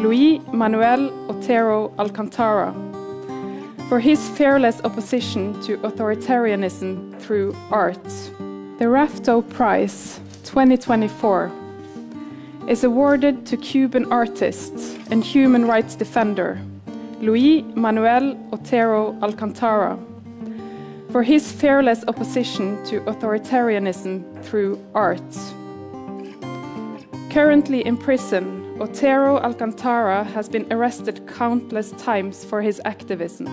Luis Manuel Otero Alcantara, for his fearless opposition to authoritarianism through art. The Rafto Prize 2024 is awarded to Cuban artist and human rights defender Luis Manuel Otero Alcantara for his fearless opposition to authoritarianism through art. Currently in prison, Otero Alcantara has been arrested countless times for his activism.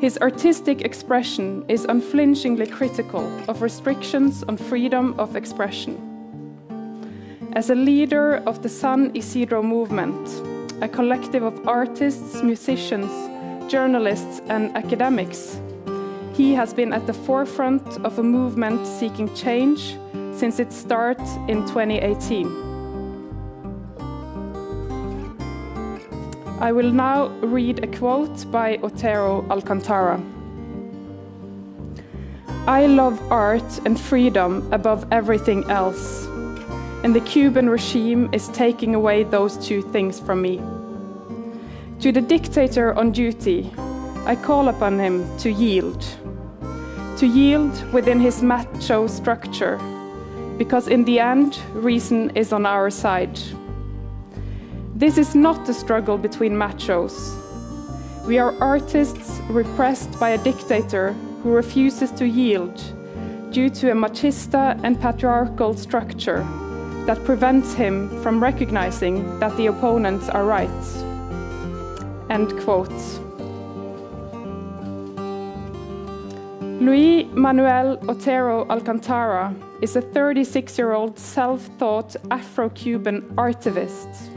His artistic expression is unflinchingly critical of restrictions on freedom of expression. As a leader of the San Isidro movement, a collective of artists, musicians, journalists, and academics, he has been at the forefront of a movement seeking change since its start in 2018. I will now read a quote by Otero Alcantara. I love art and freedom above everything else, and the Cuban regime is taking away those two things from me. To the dictator on duty, I call upon him to yield to yield within his macho structure, because in the end, reason is on our side. This is not a struggle between machos. We are artists repressed by a dictator who refuses to yield due to a machista and patriarchal structure that prevents him from recognizing that the opponents are right. End quote. Luis Manuel Otero Alcantara is a 36 year old self taught Afro Cuban artivist.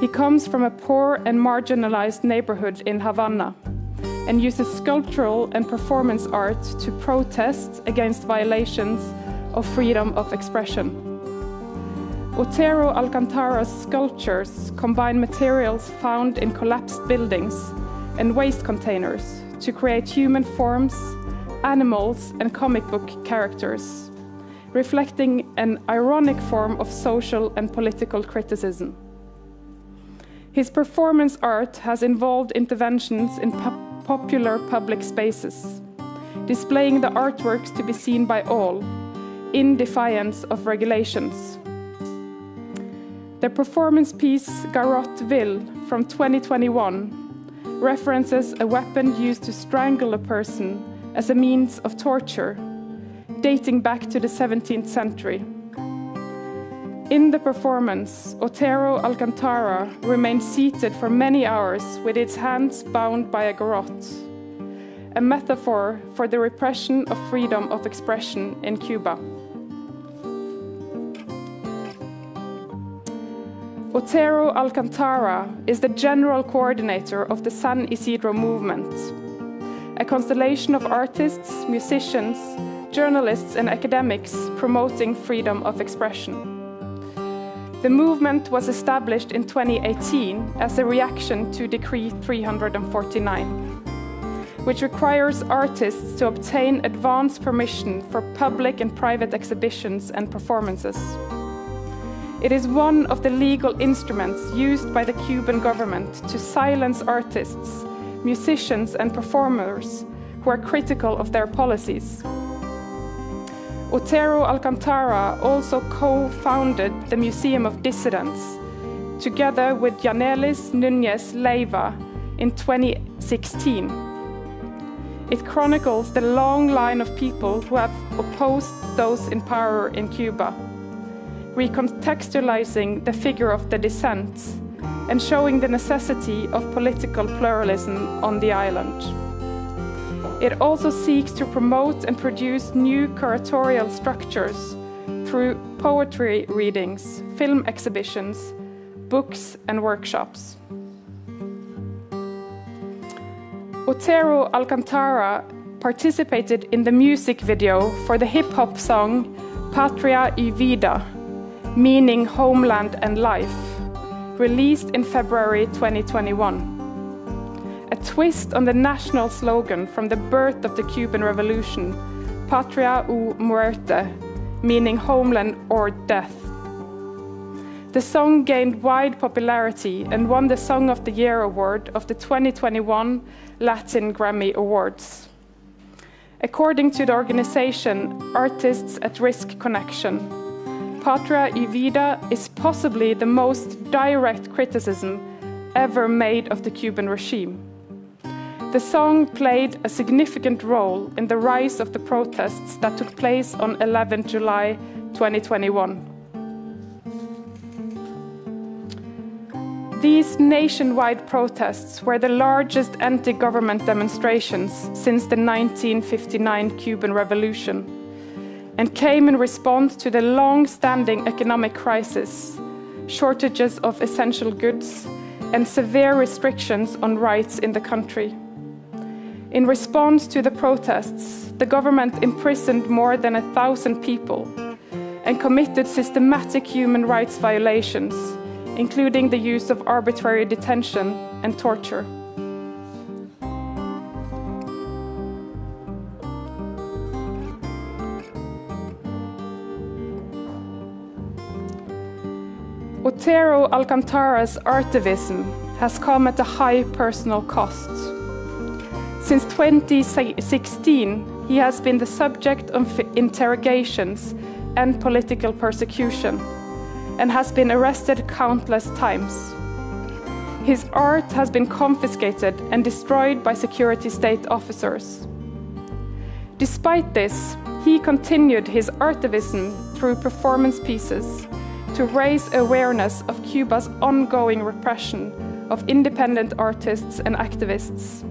He comes from a poor and marginalized neighborhood in Havana and uses sculptural and performance art to protest against violations of freedom of expression. Otero Alcantara's sculptures combine materials found in collapsed buildings and waste containers to create human forms animals, and comic book characters, reflecting an ironic form of social and political criticism. His performance art has involved interventions in pu popular public spaces, displaying the artworks to be seen by all, in defiance of regulations. The performance piece Garrote Vil from 2021 references a weapon used to strangle a person as a means of torture, dating back to the 17th century. In the performance, Otero Alcantara remained seated for many hours with its hands bound by a garrote, a metaphor for the repression of freedom of expression in Cuba. Otero Alcantara is the general coordinator of the San Isidro movement, a constellation of artists, musicians, journalists, and academics promoting freedom of expression. The movement was established in 2018 as a reaction to Decree 349, which requires artists to obtain advance permission for public and private exhibitions and performances. It is one of the legal instruments used by the Cuban government to silence artists musicians, and performers who are critical of their policies. Otero Alcantara also co founded the Museum of Dissidents, together with Yanelys Núñez Leyva in 2016. It chronicles the long line of people who have opposed those in power in Cuba, recontextualizing the figure of the dissent and showing the necessity of political pluralism on the island. It also seeks to promote and produce new curatorial structures through poetry readings, film exhibitions, books, and workshops. Otero Alcantara participated in the music video for the hip hop song Patria y Vida, meaning homeland and life released in February 2021. Twist on the national slogan from the birth of the Cuban Revolution, Patria o Muerte, meaning homeland or death. The song gained wide popularity and won the Song of the Year award of the 2021 Latin Grammy Awards. According to the organization Artists at Risk Connection, Patria y Vida is possibly the most direct criticism ever made of the Cuban regime. The song played a significant role in the rise of the protests that took place on 11 July 2021. These nationwide protests were the largest anti government demonstrations since the 1959 Cuban Revolution and came in response to the long standing economic crisis, shortages of essential goods, and severe restrictions on rights in the country. In response to the protests, the government imprisoned more than a thousand people and committed systematic human rights violations, including the use of arbitrary detention and torture. Otero Alcantara's artivism has come at a high personal cost. Since 2016, he has been the subject of interrogations and political persecution and has been arrested countless times. His art has been confiscated and destroyed by security state officers. Despite this, he continued his artivism through performance pieces to raise awareness of Cuba's ongoing repression of independent artists and activists.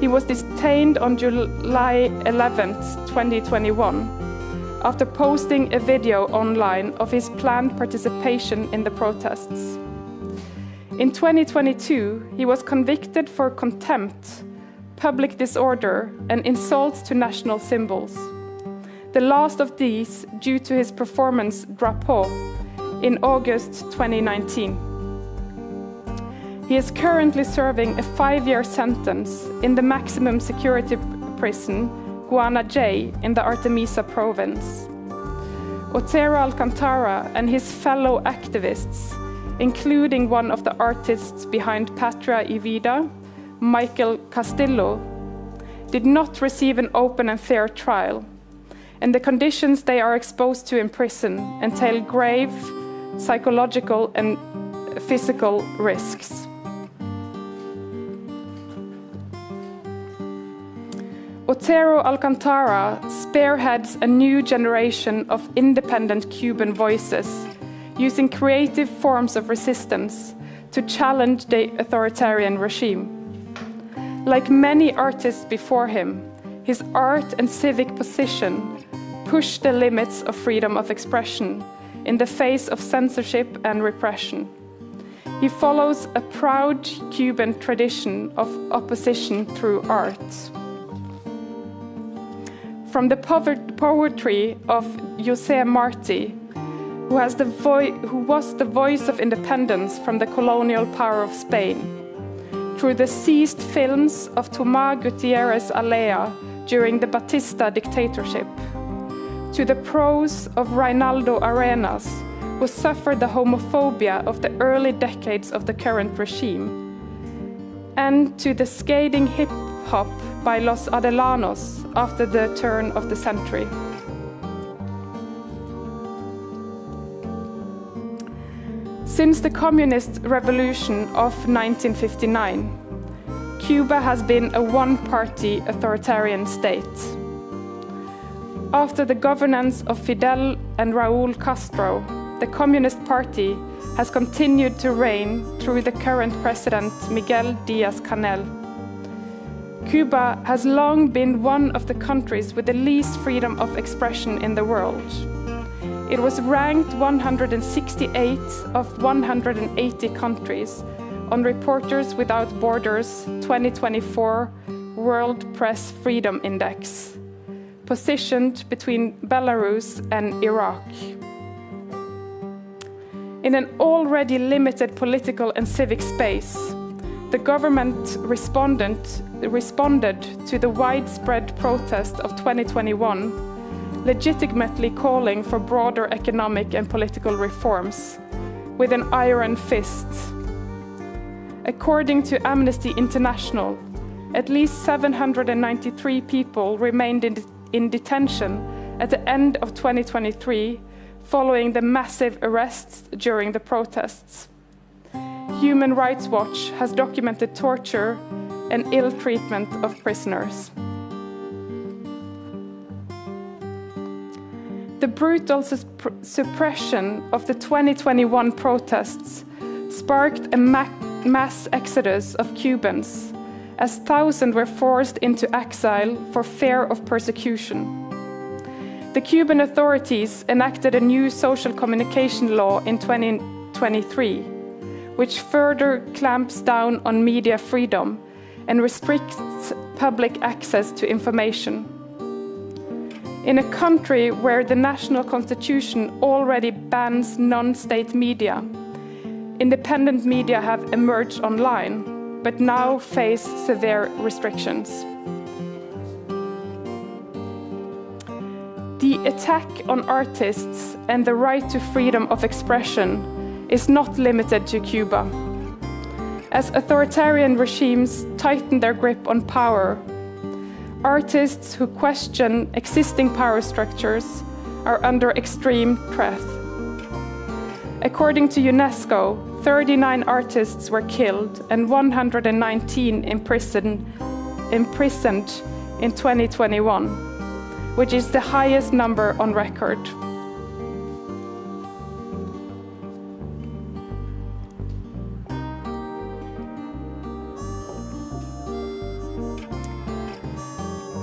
He was detained on July 11, 2021, after posting a video online of his planned participation in the protests. In 2022, he was convicted for contempt, public disorder, and insults to national symbols. The last of these due to his performance Drapeau in August 2019. He is currently serving a five year sentence in the maximum security prison, Guanajay, in the Artemisa province. Otero Alcantara and his fellow activists, including one of the artists behind Patria y Vida, Maykel Castillo, did not receive an open and fair trial, and the conditions they are exposed to in prison entail grave psychological and physical risks. Otero Alcantara spearheads a new generation of independent Cuban voices, using creative forms of resistance to challenge the authoritarian regime. Like many artists before him, his art and civic position push the limits of freedom of expression in the face of censorship and repression. He follows a proud Cuban tradition of opposition through art. From the poetry of José Martí, who, who, was the voice of independence from the colonial power of Spain, through the seized films of Tomás Gutiérrez Alea during the Batista dictatorship, to the prose of Reinaldo Arenas, who suffered the homophobia of the early decades of the current regime, and to the skating hip hop by Los Aldeanos after the turn of the century. Since the Communist Revolution of 1959, Cuba has been a one party authoritarian state. After the governance of Fidel and Raul Castro, the Communist Party has continued to reign through the current president Miguel Diaz Canel. Cuba has long been one of the countries with the least freedom of expression in the world. It was ranked 168 of 180 countries on Reporters Without Borders 2024 World Press Freedom Index, positioned between Belarus and Iraq. In an already limited political and civic space, the government responded to the widespread protest of 2021, legitimately calling for broader economic and political reforms, with an iron fist. According to Amnesty International, at least 793 people remained in, in detention at the end of 2023 following the massive arrests during the protests. Human Rights Watch has documented torture and ill treatment of prisoners. The brutal suppression of the 2021 protests sparked a ma mass exodus of Cubans, as thousands were forced into exile for fear of persecution. The Cuban authorities enacted a new social communication law in 2023, which further clamps down on media freedom and restricts public access to information. In a country where the national constitution already bans non state media, independent media have emerged online, but now face severe restrictions. The attack on artists and the right to freedom of expression is not limited to Cuba. As authoritarian regimes tighten their grip on power, artists who question existing power structures are under extreme threat. According to UNESCO, 39 artists were killed and 119 imprisoned, imprisoned in 2021, which is the highest number on record.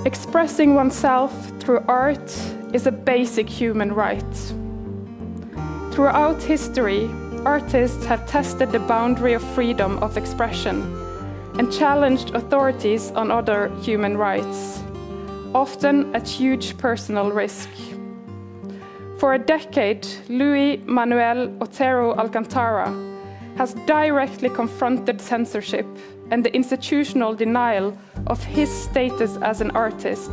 Expressing oneself through art is a basic human right. Throughout history, artists have tested the boundary of freedom of expression and challenged authorities on other human rights, often at huge personal risk. For a decade, Luis Manuel Otero Alcantara has directly confronted censorship and the institutional denial of his status as an artist,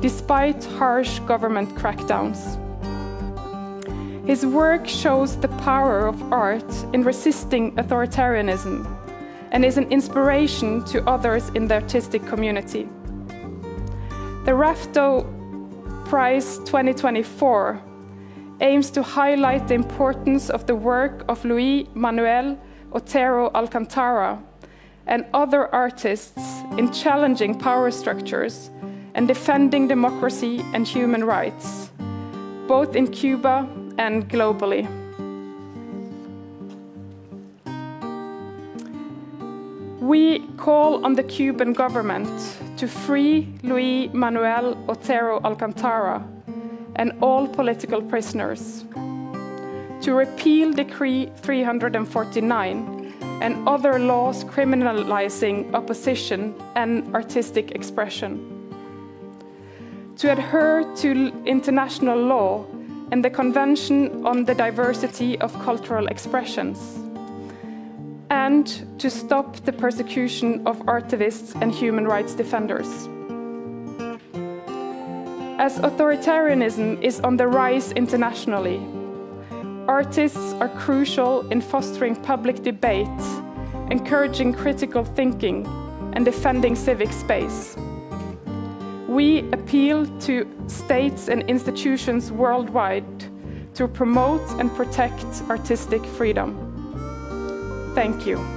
despite harsh government crackdowns. His work shows the power of art in resisting authoritarianism and is an inspiration to others in the artistic community. The Rafto Prize 2024 aims to highlight the importance of the work of Luis Manuel Otero Alcantara and other artists in challenging power structures and defending democracy and human rights, both in Cuba and globally. We call on the Cuban government to free Luis Manuel Otero Alcantara and all political prisoners, to repeal Decree 349 and other laws criminalizing opposition and artistic expression. To adhere to international law and the Convention on the Diversity of Cultural Expressions, and to stop the persecution of artists and human rights defenders. As authoritarianism is on the rise internationally, Artists are crucial in fostering public debate, encouraging critical thinking, and defending civic space. We appeal to states and institutions worldwide to promote and protect artistic freedom. Thank you.